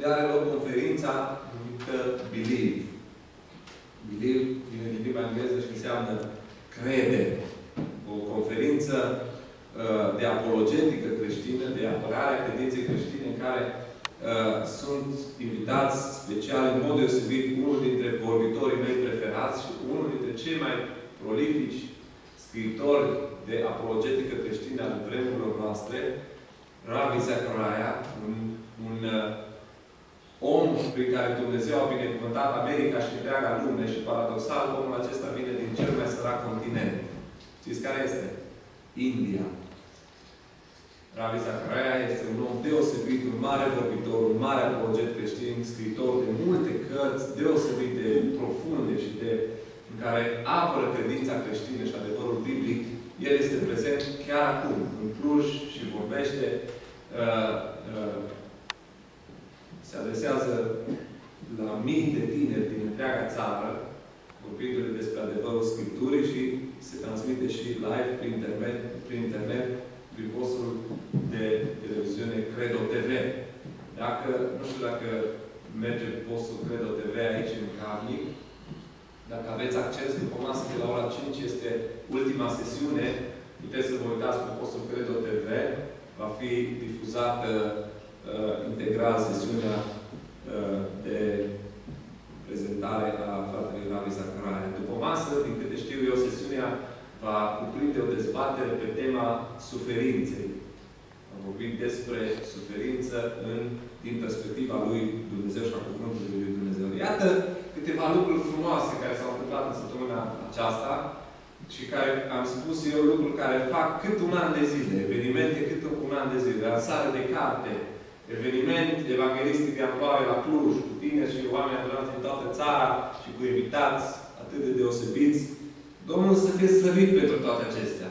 unde are loc conferința numită Believe. Believe vine din limba engleză și înseamnă crede. O conferință uh, de apologetică creștină, de apărare a credinței creștine, în care uh, sunt invitați special, în mod deosebit, unul dintre vorbitorii mei preferați și unul dintre cei mai prolifici scriitori de apologetică creștină al vremurilor noastre, Ravi Zachariah, un, un uh, om prin care Dumnezeu a binecuvântat America și întreaga lume și paradoxal, omul acesta vine din cel mai sărac continent. Știți care este? India. Ravi Zachariah este un om deosebit, un mare vorbitor, un mare apologet creștin, scriitor de multe cărți deosebit de profunde și de în care apără credința creștină și adevărul biblic. El este prezent chiar acum, în Cluj și vorbește uh, uh, se adresează la mii de tineri din întreaga țară, vorbindu-le despre adevărul Scripturii și se transmite și live prin internet, prin internet, prin postul de televiziune Credo TV. Dacă, nu știu dacă merge postul Credo TV aici în Carnic, dacă aveți acces după masă de la ora 5 este ultima sesiune, puteți să vă uitați pe postul Credo TV, va fi difuzată uh, integral sesiunea uh, de prezentare a fratelui Ravi Zachariah. După masă, din câte știu eu, sesiunea va cuprinde o dezbatere pe tema suferinței. Am vorbit despre suferință în, din perspectiva lui Dumnezeu și a Cuvântului lui Dumnezeu. Iată câteva lucruri frumoase care s-au întâmplat în săptămâna aceasta și care, am spus eu, lucruri care fac cât un an de zile, evenimente cât un an de zile, lansare de carte, eveniment evanghelistic de amploare la Cluj, cu tineri și oameni adunați din toată țara și cu invitați atât de deosebiți. Domnul să fie slăvit pentru toate acestea.